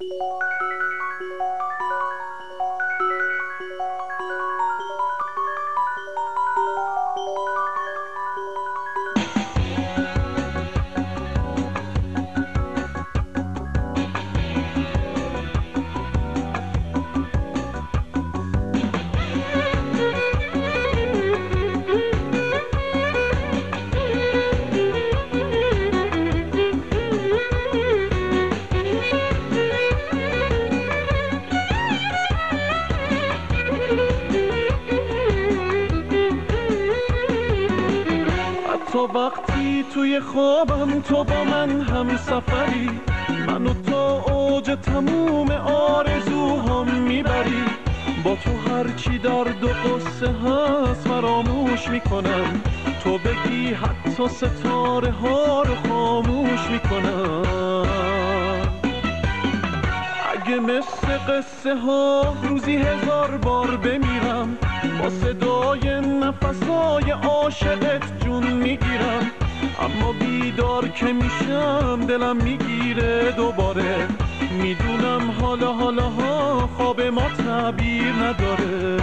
Música تو وقتی توی خوابم تو با من هم سفری. منو تا اوج تموم آرزوهام می‌بری. با تو هرچی درد و قصه هست فراموش می‌کنم. تو بگی حتی ستاره ها رو خاموش می‌کنم. اگه مثل قصه ها روزی هزار بار بمیرم با صدای نفسای عاشقت جون می‌گیرم. اما بیدار که میشم دلم می‌گیره دوباره. می‌دونم حالا حالا ها خواب ما تعبیر نداره.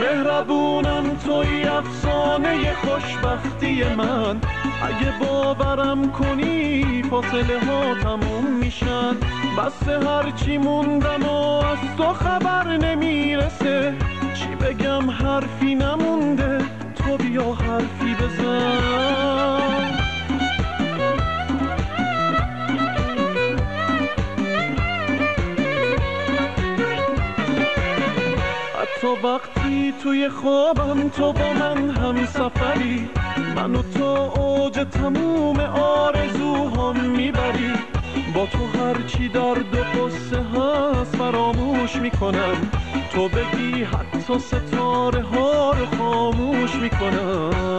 مهربونم توی افسانه خوشبختی من. اگه باورم کنی فاصله ها تموم میشن. بس هرچی موندم و از تو خبر نمی‌رسه. چی بگم؟ حرفی نمونده. تو بیا حرفی بزن. حتی وقتی توی خوابم تو با من هم سفری. منو تا اوج تموم آرزوهام می‌بری. با تو هرچی درد و قصه هست فراموش می‌کنم. تو بگی حتی ستاره ها رو خاموش می‌کنم.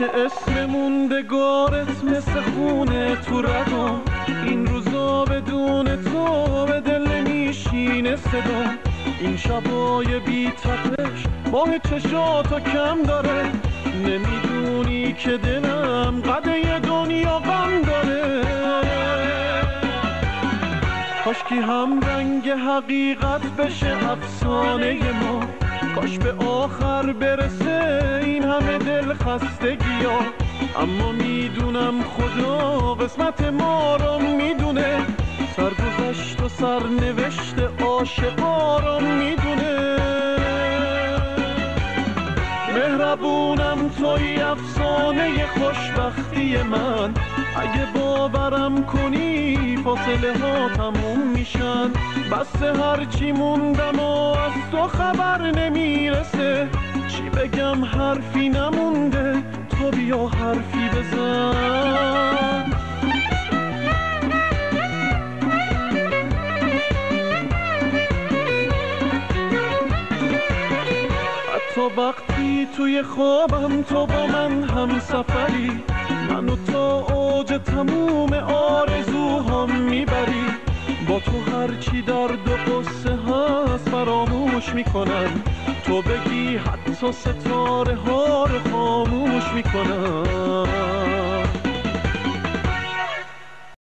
که اسم موندگارت مثل خونه تو ردم این روزا بدون تو به دل نمیشینه صدا. این شبای بی تپش ماه چشاتو کم داره. نمی‌دونی که دلم قده دنیا غم داره. کاشکی هم رنگ حقیقت بشه افسانه ما. کاش به آخر برسه این همه دل خستگی ها. اما می‌دونم خدا قسمت ما رو می‌دونه. سرگذشت و سرنوشت عاشقا رو می‌دونه. مهربونم توی افسانه خوشبختی من. اگه باورم کنی فاصله ها تموم میشن. بس هرچی موندم و از تو خبر نمی‌رسه. چی بگم حرفی نمونده. تو بیا حرفی بزن. حتی وقتی توی خوابم تو با من هم سفری. منو تا اوج تموم می‌بری با تو هرچی درد و قصه هست فراموش می‌کنم. تو بگی حتی ستاره ها رو خاموش می‌کنم.